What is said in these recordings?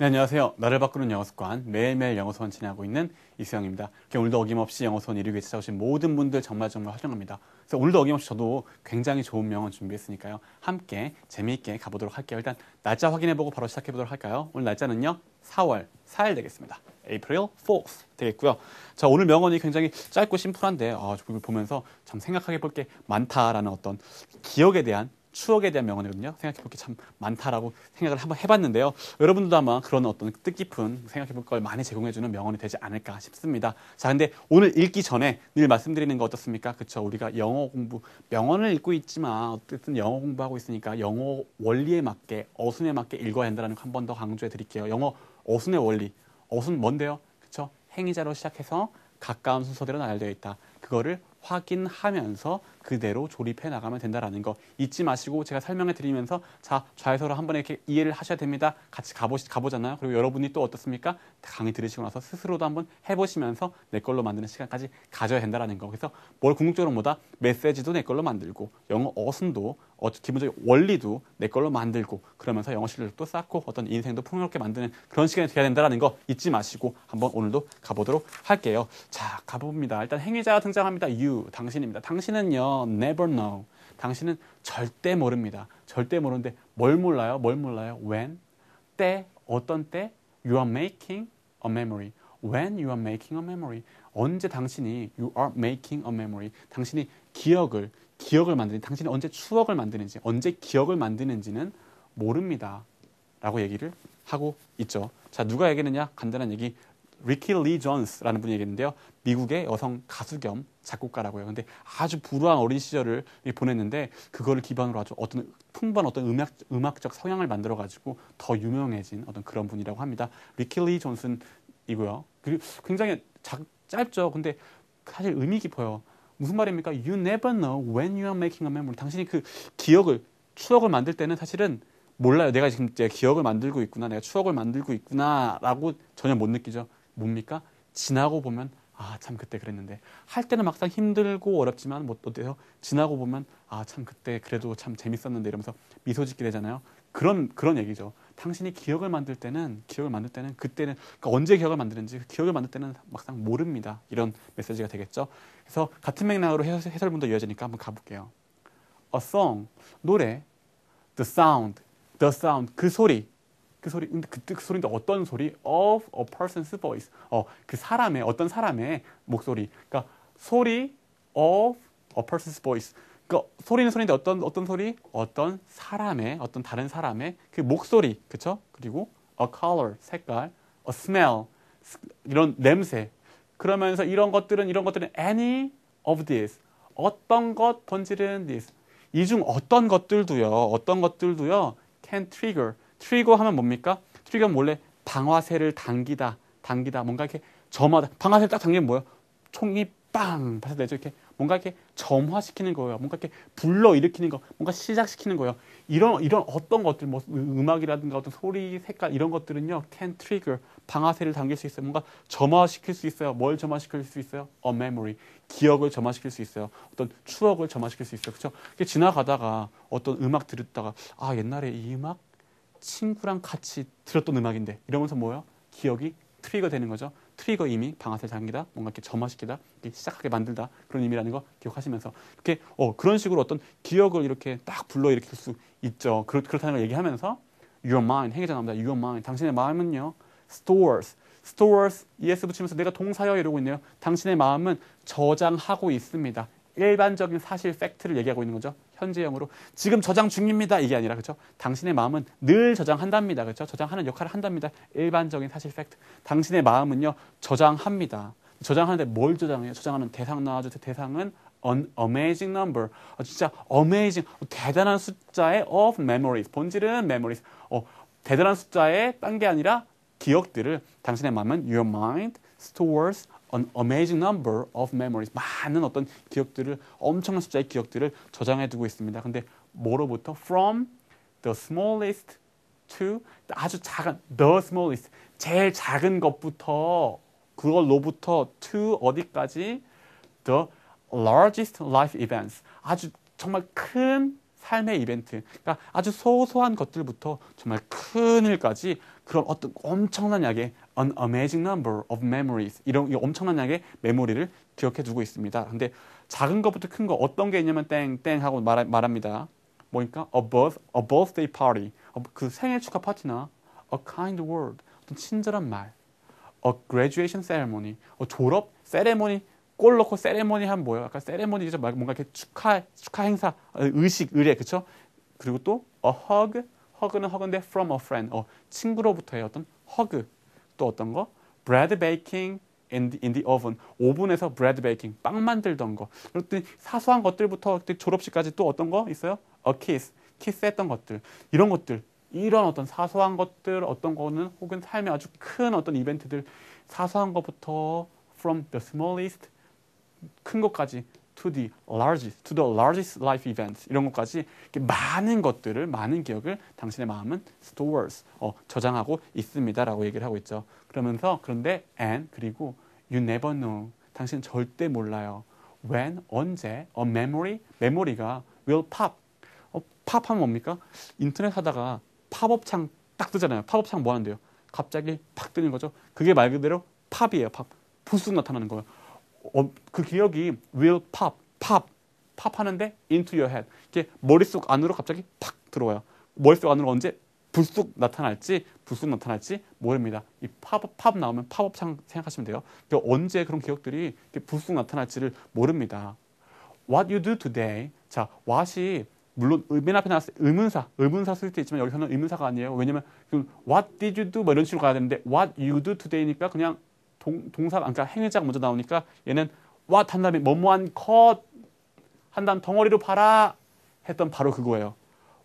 네, 안녕하세요. 나를 바꾸는 영어 습관 매일매일 영어 수원 진행하고 있는 이수영입니다. 오늘도 어김없이 영어 수원 1위 위해 찾아오신 모든 분들 정말 정말 환영합니다. 그래서 오늘도 어김없이 저도 굉장히 좋은 명언 준비했으니까요. 함께 재미있게 가보도록 할게요. 일단 날짜 확인해보고 바로 시작해보도록 할까요? 오늘 날짜는요. 4월 4일 되겠습니다. April 4th 되겠고요. 자, 오늘 명언이 굉장히 짧고 심플한데 아, 보면서 참 생각하게 볼 게 많다라는 어떤 기억에 대한 추억에 대한 명언이거든요. 생각해 볼 게 참 많다라고 생각을 한번 해봤는데요. 여러분들도 아마 그런 어떤 뜻깊은 생각해 볼 걸 많이 제공해주는 명언이 되지 않을까 싶습니다. 자, 근데 오늘 읽기 전에 늘 말씀드리는 거 어떻습니까? 그쵸. 우리가 영어 공부, 명언을 읽고 있지만 어쨌든 영어 공부하고 있으니까 영어 원리에 맞게, 어순에 맞게 읽어야 한다는 거 한 번 더 강조해 드릴게요. 영어 어순의 원리. 어순 뭔데요? 그쵸. 행위자로 시작해서 가까운 순서대로 나열되어 있다. 그거를 확인하면서 그대로 조립해 나가면 된다라는 거 잊지 마시고 제가 설명해 드리면서 자 좌에서로 한번 이렇게 이해를 하셔야 됩니다. 같이 가보시 가보잖아요. 그리고 여러분이 또 어떻습니까? 강의 들으시고 나서 스스로도 한번 해보시면서 내 걸로 만드는 시간까지 가져야 된다라는 거. 그래서 뭘 궁극적으로 뭐다 메시지도 내 걸로 만들고 영어 어순도 어, 기본적인 원리도 내 걸로 만들고 그러면서 영어 실력도 쌓고 어떤 인생도 풍요롭게 만드는 그런 시간이 돼야 된다라는 거 잊지 마시고 한번 오늘도 가보도록 할게요. 자 가봅니다. 일단 행위자가 등장합니다. you 당신입니다. 당신은요 never know. 당신은 절대 모릅니다. 절대 모르는데 뭘 몰라요? 뭘 몰라요? when 때 어떤 때 you are making a memory. when you are making a memory. 언제 당신이 you are making a memory. 당신이 기억을 기억을 만드는 당신이 언제 추억을 만드는지 언제 기억을 만드는지는 모릅니다. 라고 얘기를 하고 있죠. 자, 누가 얘기했느냐? 간단한 얘기. 리키 리 존스라는 분이 얘기했는데요. 미국의 여성 가수 겸 작곡가라고요. 근데 아주 불우한 어린 시절을 보냈는데 그거를 기반으로 아주 어떤 풍부한 어떤 음악 음악적 성향을 만들어 가지고 더 유명해진 어떤 그런 분이라고 합니다. 리키 리 존슨이고요. 그리고 굉장히 작, 짧죠. 근데 사실 의미 깊어요. 무슨 말입니까? You never know when you are making a memory. 당신이 그 기억을 추억을 만들 때는 사실은 몰라요. 내가 지금 제 기억을 만들고 있구나. 내가 추억을 만들고 있구나라고 전혀 못 느끼죠. 뭡니까? 지나고 보면 아, 참 그때 그랬는데 할 때는 막상 힘들고 어렵지만 뭐 어때요? 지나고 보면 아, 참 그때 그래도 참 재밌었는데 이러면서 미소 짓게 되잖아요. 그런 그런 얘기죠. 당신이 기억을 만들 때는 기억을 만들 때는 그때는 그러니까 언제 기억을 만드는지 그 기억을 만들 때는 막상 모릅니다. 이런 메시지가 되겠죠. 그래서 같은 맥락으로 해설, 해설문도 이어지니까 한번 가볼게요. A song 노래, the sound, the sound 그 소리 그 소리, 근데 그, 그 소리인데 어떤 소리? Of a person's voice. 어, 그 사람의, 어떤 사람의 목소리. 그러니까 소리 of a person's voice. 그 소리는 소리인데 어떤, 어떤 소리? 어떤 사람의, 어떤 다른 사람의 그 목소리. 그쵸? 그리고 a color, 색깔, a smell, 이런 냄새. 그러면서 이런 것들은, 이런 것들은 any of this. 어떤 것 본질은 this. 이 중 어떤 것들도요, 어떤 것들도요, can trigger. 트리거 하면 뭡니까? 트리거는 원래 방아쇠를 당기다, 당기다, 뭔가 이렇게 점하다. 방아쇠를 딱 당기면 뭐예요? 총이 빵 발사되죠. 이렇게 뭔가 이렇게 점화시키는 거예요. 뭔가 이렇게 불러 일으키는 거, 뭔가 시작시키는 거예요. 이런 이런 어떤 것들, 뭐 음악이라든가 어떤 소리, 색깔 이런 것들은요, can trigger 방아쇠를 당길 수 있어요. 뭔가 점화시킬 수 있어요. 뭘 점화시킬 수 있어요? a memory 기억을 점화시킬 수 있어요. 어떤 추억을 점화시킬 수 있어요. 그렇죠? 지나가다가 어떤 음악 들었다가 아 옛날에 이 음악 친구랑 같이 들었던 음악인데 이러면서 뭐예요? 기억이 트리거 되는 거죠. 트리거 이미 방아쇠 장기다, 뭔가 이렇게 점화시키다, 이렇게 시작하게 만들다 그런 의미라는 거 기억하시면서 이렇게 어 그런 식으로 어떤 기억을 이렇게 딱 불러 일으킬 수 있죠. 그렇, 그렇다는 걸 얘기하면서 your mind 행위자 나옵니다. your mind 당신의 마음은요 stores stores es 붙이면서 내가 동사여 이러고 있네요. 당신의 마음은 저장하고 있습니다. 일반적인 사실 팩트를 얘기하고 있는 거죠. 현재형으로 지금 저장 중입니다. 이게 아니라 그렇죠. 당신의 마음은 늘 저장한답니다. 그렇죠. 저장하는 역할을 한답니다. 일반적인 사실 팩트. 당신의 마음은요 저장합니다. 저장하는데 뭘 저장해요? 저장하는 대상 나와주세요. 대상은 an amazing number. 어, 진짜 amazing 대단한 숫자의 of memories. 본질은 memories. 어, 대단한 숫자의 딴 게 아니라 기억들을 당신의 마음은 your mind stores an amazing number of memories. 많은 어떤 기억들을 엄청난 숫자의 기억들을 저장해 두고 있습니다. 근데 뭐로부터 from the smallest to 아주 작은 the smallest 제일 작은 것부터 그걸로부터 to 어디까지 the largest life events 아주 정말 큰 삶의 이벤트. 그러니까 아주 소소한 것들부터 정말 큰 일까지 그런 어떤 엄청난 양의 an amazing number of memories 이런 이 엄청난 양의 메모리를 기억해 두고 있습니다. 근데 작은 것부터 큰 거 어떤 게 있냐면 땡땡 하고 말, 말합니다. 뭐니까 a birth a birthday party 그 생일 축하 파티나 a kind word 어떤 친절한 말 a graduation ceremony 어, 졸업 세레모니 꼴 넣고 세레모니 하면 뭐예요? 약간 세레모니죠. 뭔가 이렇게 축하 축하 행사 의식 의례 그렇죠? 그리고 또 a hug hug는 hug인데 from a friend 어, 친구로부터의 어떤 hug 또 어떤 거 bread baking in the, in the oven 오븐에서 bread baking 빵 만들던 거 그런 사소한 것들부터 졸업식까지 또 어떤 거 있어요? a kiss 키스했던 것들 이런 것들 이런 어떤 사소한 것들 어떤 거는 혹은 삶의 아주 큰 어떤 이벤트들 사소한 것부터 from the smallest 큰 것까지 to the largest, to the largest life events 이런 것까지 이렇게 많은 것들을 많은 기억을 당신의 마음은 stores 어, 저장하고 있습니다라고 얘기를 하고 있죠. 그러면서 그런데 and 그리고 you never know 당신은 절대 몰라요. when 언제 a memory 메모리가 will pop 어, pop하면 뭡니까? 인터넷 하다가 팝업 창 딱 뜨잖아요. 팝업 창 뭐 하는데요? 갑자기 팍 뜨는 거죠. 그게 말 그대로 팝이에요. 팝. 부스 나타나는 거예요. 어, 그 기억이 will pop, pop, pop 하는데 into your head. 이게 머릿속 안으로 갑자기 팍 들어와요. 머릿속 안으로 언제 불쑥 나타날지 불쑥 나타날지 모릅니다. 이 팝업 팝 나오면 팝업 창 생각하시면 돼요. 그러니까 언제 그런 기억들이 불쑥 나타날지를 모릅니다. What you do today. 자, what이 물론 맨 앞에 나왔을 때 의문사, 의문사 쓸 때 있지만 여기서는 의문사가 아니에요. 왜냐면 what did you do 뭐 이런 식으로 가야 되는데 what you do today니까 그냥 동, 동사, 그러니까 행위자가 먼저 나오니까 얘는 what 한 다음에 뭐뭐한 것한 다음 덩어리로 봐라 했던 바로 그거예요.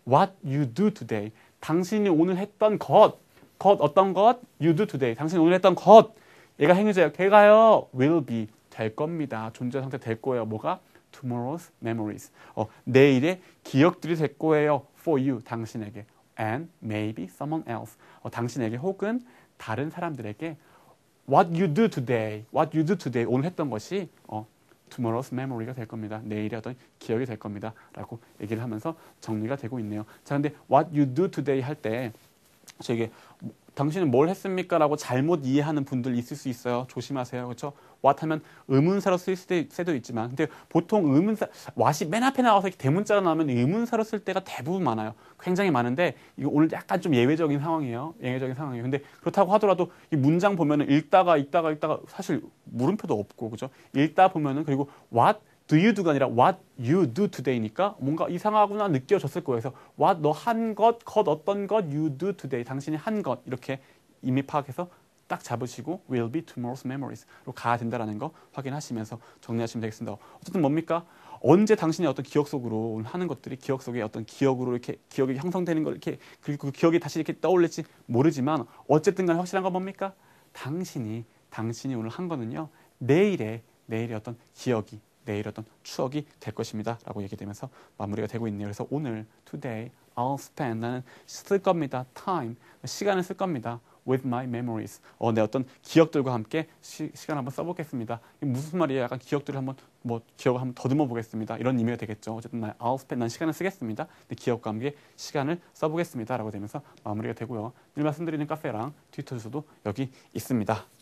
What you do today. 당신이 오늘 했던 것, 것 어떤 것? You do today. 당신이 오늘 했던 것. 얘가 행위자예요. 걔가요. will be 될 겁니다. 존재 상태 될 거예요. 뭐가? tomorrow's memories. 어, 내일의 기억들이 될 거예요. for you. 당신에게. and maybe someone else. 어, 당신에게 혹은 다른 사람들에게 what you do today, what you do today 오늘 했던 것이 어, tomorrow's memory가 될 겁니다. 내일의 어떤 기억이 될 겁니다. 라고 얘기를 하면서 정리가 되고 있네요. 자, 근데 what you do today 할 때 저게 당신은 뭘 했습니까? 라고 잘못 이해하는 분들 있을 수 있어요. 조심하세요. 그렇죠? what 하면 의문사로 쓸 때도 있지만 근데 보통 의문사 what이 맨 앞에 나와서 이렇게 대문자로 나오면 의문사로 쓸 때가 대부분 많아요. 굉장히 많은데 이거 오늘 약간 좀 예외적인 상황이에요. 예외적인 상황이에요. 근데 그렇다고 하더라도 이 문장 보면은 읽다가 읽다가 읽다가 사실 물음표도 없고 그죠? 읽다 보면은 그리고 what do you do가 아니라 what you do today니까 뭔가 이상하구나 느껴졌을 거예요. 그래서 what 너 한 것, 것 어떤 것 you do today 당신이 한 것 이렇게 이미 파악해서 딱 잡으시고 will be tomorrow's memories로 가야 된다라는 거 확인하시면서 정리하시면 되겠습니다. 어쨌든 뭡니까? 언제 당신의 어떤 기억 속으로 하는 것들이 기억 속에 어떤 기억으로 이렇게 기억이 형성되는 걸 이렇게 그리고 그 기억이 다시 이렇게 떠올릴지 모르지만 어쨌든 간에 확실한 건 뭡니까? 당신이 당신이 오늘 한 거는요. 내일의 내일의 어떤 기억이 내일 어떤 추억이 될 것입니다. 라고 얘기되면서 마무리가 되고 있네요. 그래서 오늘 today I'll spend 나는 쓸 겁니다. time 시간을 쓸 겁니다. with my memories. 어, 내 어떤 기억들과 함께 시, 간 한번 써보겠습니다. 무슨 말이에요? 약간 기억들을 한번 뭐 기억을 한번 더듬어 보겠습니다. 이런 의미가 되겠죠. 어쨌든 나 I'll spend 난 시간을 쓰겠습니다. 내 기억과 함께 시간을 써보겠습니다라고 되면서 마무리가 되고요. 늘 말씀드리는 카페랑 트위터 주소도 여기 있습니다.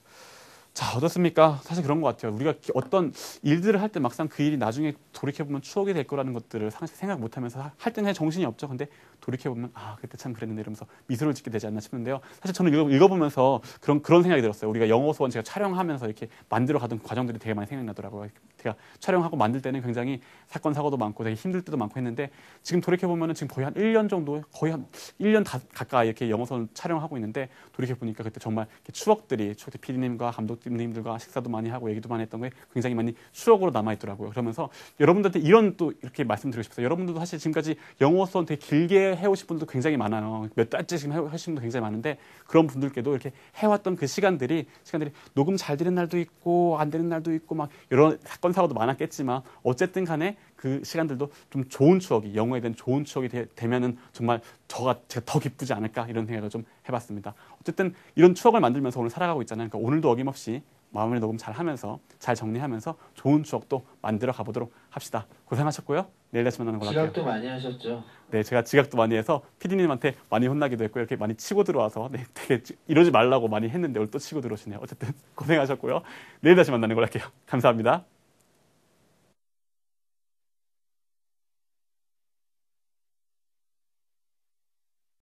자, 어떻습니까? 사실 그런 것 같아요. 우리가 어떤 일들을 할 때 막상 그 일이 나중에 돌이켜보면 추억이 될 거라는 것들을 생각 못 하면서 할 때는 정신이 없죠. 근데 돌이켜보면, 아, 그때 참 그랬는데 이러면서 미소를 짓게 되지 않나 싶은데요. 사실 저는 읽어, 보면서 그런, 그런 생각이 들었어요. 우리가 영어 수원 제가 촬영하면서 이렇게 만들어 가던 과정들이 되게 많이 생각나더라고요. 제가 촬영하고 만들 때는 굉장히 사건, 사고도 많고 되게 힘들 때도 많고 했는데 지금 돌이켜보면은 지금 거의 한 1년 정도, 거의 한 1년 다, 가까이 이렇게 영어선 촬영하고 있는데 돌이켜보니까 그때 정말 추억들이, 추억들 피디님과 감독 님들과 식사도 많이 하고 얘기도 많이 했던 게 굉장히 많이 추억으로 남아 있더라고요. 그러면서 여러분들한테 이런 또 이렇게 말씀드리고 싶어요. 여러분들도 사실 지금까지 영어 수업 되게 길게 해오신 분도 굉장히 많아요. 몇 달째 지금 해오신 분도 굉장히 많은데 그런 분들께도 이렇게 해왔던 그 시간들이 시간들이 녹음 잘 되는 날도 있고 안 되는 날도 있고 막 이런 사건 사고도 많았겠지만 어쨌든 간에 그 시간들도 좀 좋은 추억이 영어에 대한 좋은 추억이 되, 되면은 정말 저가 제가 더 기쁘지 않을까 이런 생각을 좀 해봤습니다. 어쨌든 이런 추억을 만들면서 오늘 살아가고 있잖아요. 그러니까 오늘도 어김없이 마음을 녹음 잘 하면서 잘 정리하면서 좋은 추억도 만들어 가보도록 합시다. 고생하셨고요. 내일 다시 만나는 걸로 할게요. 지각도 많이 하셨죠? 네, 제가 지각도 많이 해서 피디님한테 많이 혼나기도 했고 이렇게 많이 치고 들어와서 네, 되게 이러지 말라고 많이 했는데 오늘 또 치고 들어오시네요. 어쨌든 고생하셨고요. 내일 다시 만나는 걸로 할게요. 감사합니다.